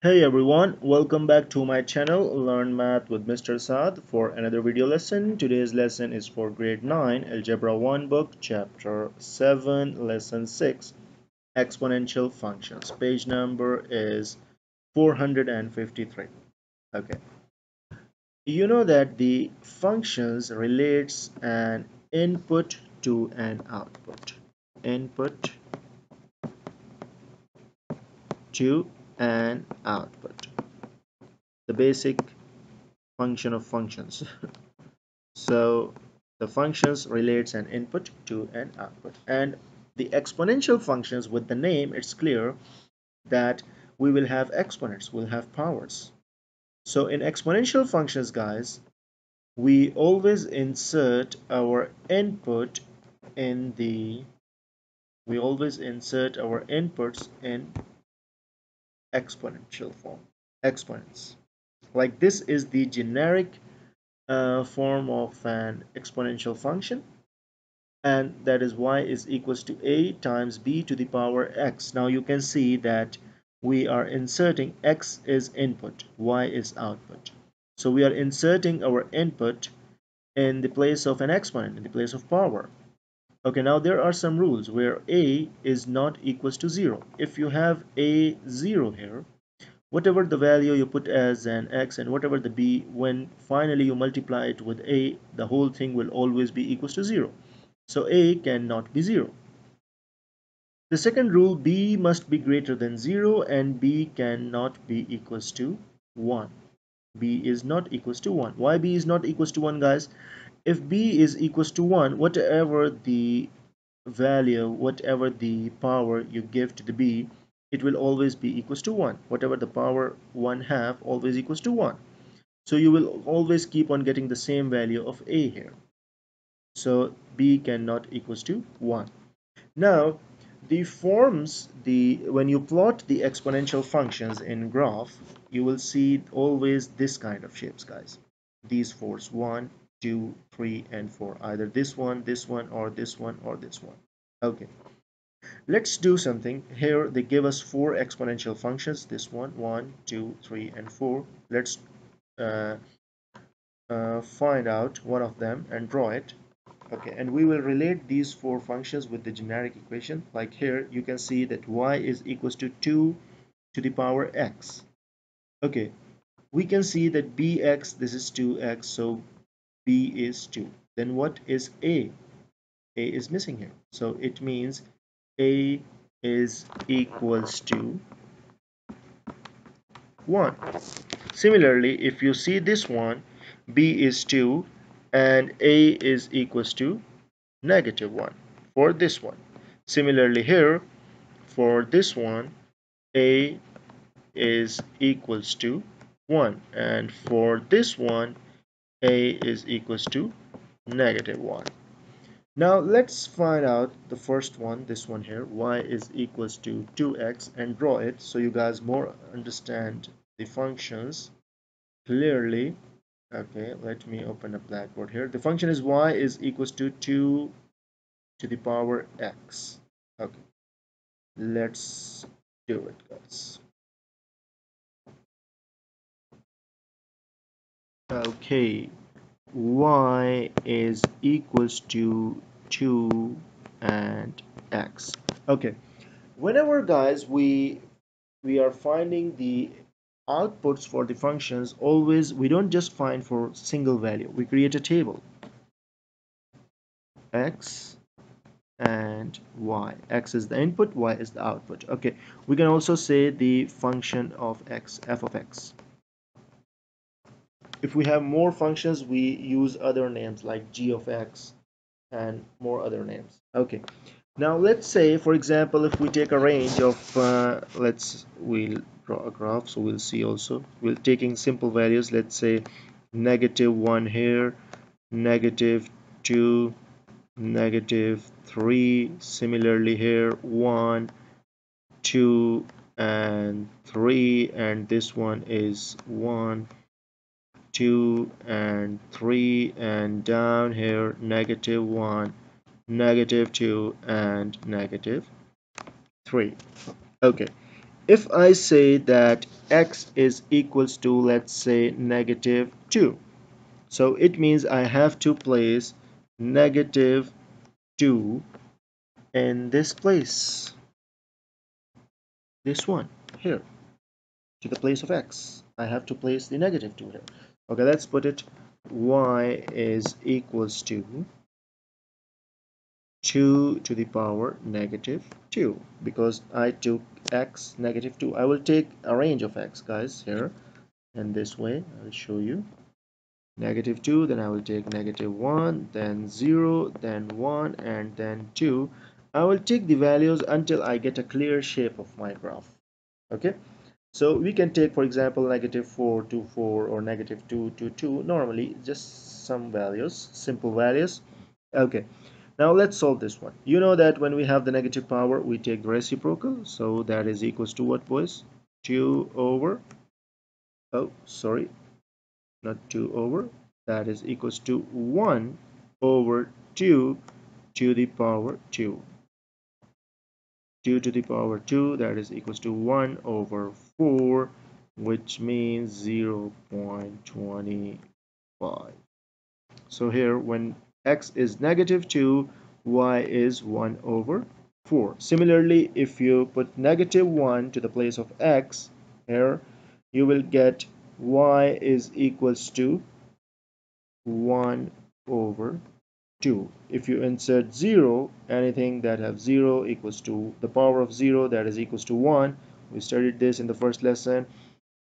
Hey everyone, welcome back to my channel Learn Math with Mr. Saad for another video lesson. Today's lesson is for grade 9 Algebra 1 book chapter 7 lesson 6 exponential functions. Page number is 453. Okay. You know that the functions relates an input to an output. Input to an output. The basic function of functions. So the functions relates an input to an output. And the exponential functions with the name it's clear that we will have exponents we'll have powers. So in exponential functions guys we always insert our input in the we always insert our inputs in exponential form exponents. Like this is the generic uh, form of an exponential function and that is y is equals to a times b to the power x. Now you can see that we are inserting x is input y is output. So we are inserting our input in the place of an exponent in the place of power okay now there are some rules where a is not equals to 0 if you have a 0 here whatever the value you put as an x and whatever the b when finally you multiply it with a the whole thing will always be equals to 0 so a cannot be 0 the second rule b must be greater than 0 and b cannot be equals to 1 b is not equals to 1 why b is not equals to 1 guys? If b is equals to 1 whatever the value whatever the power you give to the b it will always be equals to 1 whatever the power 1 half always equals to 1 so you will always keep on getting the same value of a here. So b cannot equals to 1 now the forms the when you plot the exponential functions in graph you will see always this kind of shapes guys. These fours one two three and four. Either this one this one or this one or this one. Okay. Let's do something. Here they give us four exponential functions. This one one two three and four. Let's uh, uh, find out one of them and draw it okay and we will relate these four functions with the generic equation. Like here you can see that y is equals to 2 to the power x. Okay we can see that bx this is 2x so b is 2 then what is a? A is missing here. So it means a is equals to 1 similarly if you see this one b is 2 and a is equals to negative 1 for this one. Similarly here for this one a is equals to 1 and for this one a is equals to negative 1 now let's find out the first one this one here. Y is equals to 2x and draw it so you guys more understand the functions clearly okay let me open a blackboard here. The function is y is equals to 2 to the power x. Okay let's do it guys. Okay y is equals to 2 and x. Okay whenever guys we we are finding the outputs for the functions always we don't just find for single value. We create a table. X and y. X is the input y is the output. Okay we can also say the function of x f of x. If we have more functions we use other names like g of x and more other names. Okay now let's say for example if we take a range of uh, let's we'll graph so we'll see also. We're taking simple values let's say negative 1 here negative 2 negative 3 similarly here 1 2 and 3 and this one is 1 2 and 3 and down here negative 1 negative 2 and negative 3 okay if I say that x is equals to let's say negative 2 so it means I have to place negative 2 in this place this one here to the place of x. I have to place the negative 2 here okay let's put it y is equals to 2 to the power negative 2 because I took x negative 2 I will take a range of x guys here and this way I'll show you. Negative 2 then I will take negative 1 then 0 then 1 and then 2 I will take the values until I get a clear shape of my graph okay? So we can take for example negative 4 to 4 or negative 2 to 2 normally just some values simple values okay now let's solve this one. You know that when we have the negative power we take the reciprocal. So that is equals to what boys? 2 over. Oh sorry. Not 2 over. That is equals to 1 over 2 to the power 2 2 to the power 2 that is equals to 1 over 4 which means 0 0.25 so here when x is negative 2 y is 1 over 4 similarly if you put negative 1 to the place of x here you will get y is equals to 1 over 2 if you insert 0 anything that have 0 equals to the power of 0 that is equals to 1 we studied this in the first lesson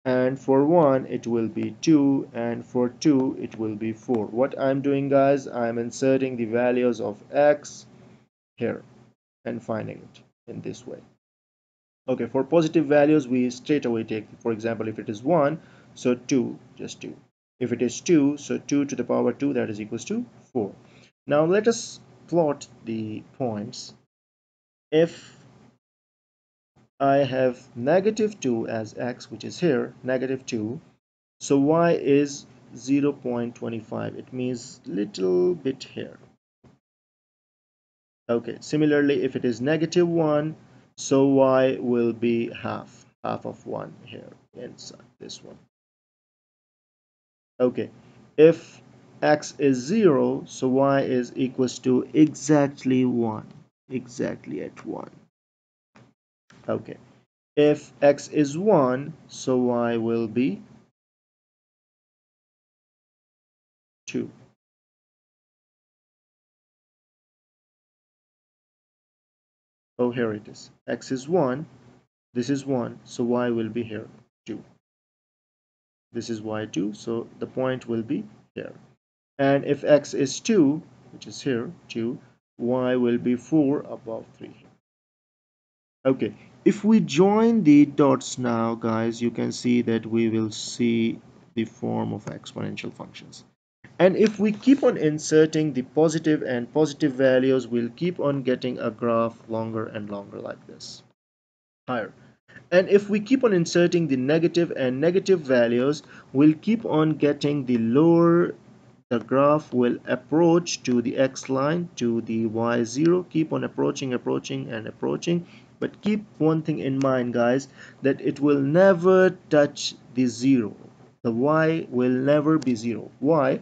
and for 1 it will be 2 and for 2 it will be 4 what I'm doing guys I'm inserting the values of x here and finding it in this way. Okay for positive values we straight away take for example if it is 1 so 2 just 2 if it is 2 so 2 to the power 2 that is equals to 4 now let us plot the points. If I have negative 2 as x which is here negative 2 so y is 0 0.25 it means little bit here. Okay similarly if it is negative 1 so y will be half half of 1 here inside this one. Okay if x is 0 so y is equals to exactly 1 exactly at 1 okay. If x is 1 so y will be 2 oh here it is. X is 1 this is 1 so y will be here 2 this is y2 so the point will be here. And if x is 2 which is here 2 y will be 4 above 3 okay if we join the dots now guys you can see that we will see the form of exponential functions. And if we keep on inserting the positive and positive values we'll keep on getting a graph longer and longer like this. Higher. And if we keep on inserting the negative and negative values we'll keep on getting the lower the graph will approach to the x line to the y0 keep on approaching approaching and approaching but keep one thing in mind guys that it will never touch the zero. The y will never be zero. Why?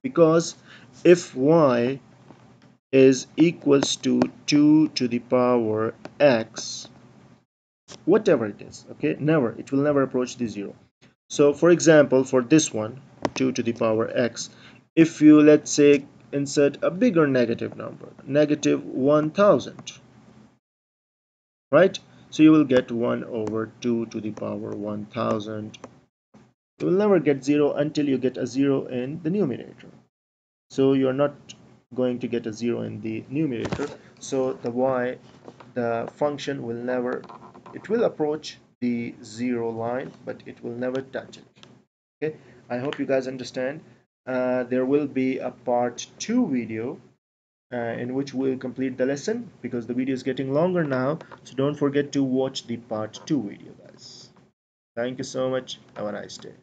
Because if y is equals to 2 to the power x whatever it is okay never it will never approach the zero. So for example for this one 2 to the power x if you let's say insert a bigger negative number negative 1000 right? So you will get 1 over 2 to the power 1000 you will never get 0 until you get a 0 in the numerator. So you're not going to get a 0 in the numerator. So the y the function will never it will approach the zero line but it will never touch it. Okay? I hope you guys understand. Uh, there will be a part 2 video uh, in which we'll complete the lesson because the video is getting longer now so don't forget to watch the part 2 video guys. Thank you so much. Have a nice day